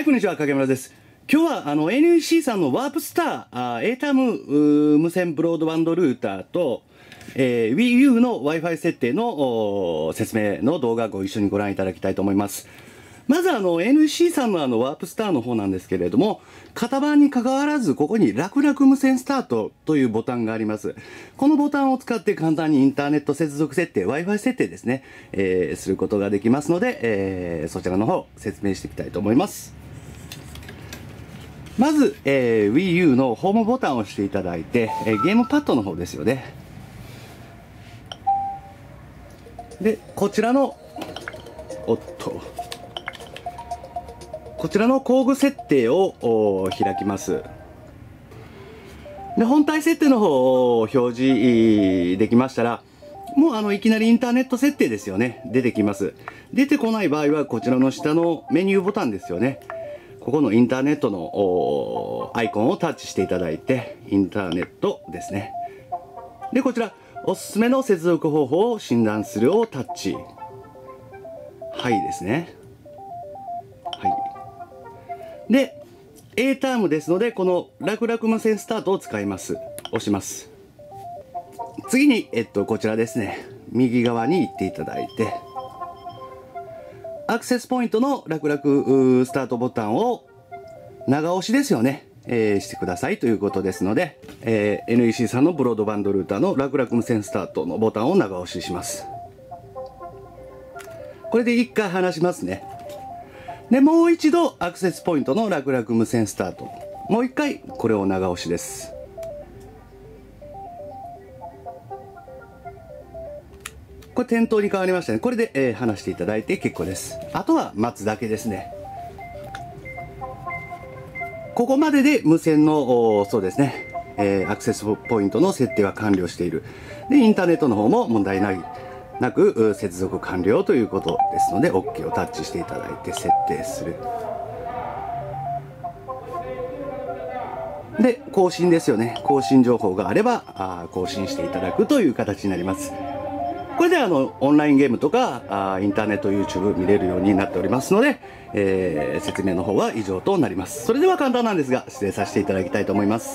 はい、こんにちは、影村です。今日は、あの、NEC さんのワープスター、あ A ターム無線ブロードバンドルーターと、えー Wii U の Wi-Fi 設定の説明の動画ご一緒にご覧いただきたいと思います。まずあの NEC さんのあのワープスターの方なんですけれども、型番に関わらずここに楽々無線スタートというボタンがあります。このボタンを使って簡単にインターネット接続設定、Wi-Fi 設定ですね、えーすることができますので、えーそちらの方説明していきたいと思います。まず、えー Wii U のホームボタンを押していただいて、えーゲームパッドの方ですよね。で、こちらの、おっと、こちらの工具設定を開きます。で、本体設定の方を表示できましたら、もうあの、いきなりインターネット設定ですよね。出てきます。出てこない場合は、こちらの下のメニューボタンですよね。ここのインターネットのアイコンをタッチしていただいて、インターネットですね。で、こちら、おすすめの接続方法を診断するをタッチ。はいですね。はい。で、A タームですので、この楽々無線スタートを使います。押します。次に、えっと、こちらですね。右側に行っていただいて、アクセスポイントの楽々うースタートボタンを長押しですよね。えーしてくださいということですので、えー NEC さんのブロードバンドルーターの楽々無線スタートのボタンを長押しします。これで一回離しますね。で、もう一度アクセスポイントの楽々無線スタート。もう一回これを長押しです。これ点灯に変わりましたね。これで、えー離していただいて結構です。あとは待つだけですね。ここまでで無線の、そうですね、えーアクセスポイントの設定は完了している。で、インターネットの方も問題ないなく接続完了ということですので、OK をタッチしていただいて設定する。で、更新ですよね。更新情報があれば、あ更新していただくという形になります。これであの、オンラインゲームとか、あインターネット YouTube 見れるようになっておりますので、えー説明の方は以上となります。それでは簡単なんですが、失礼させていただきたいと思います。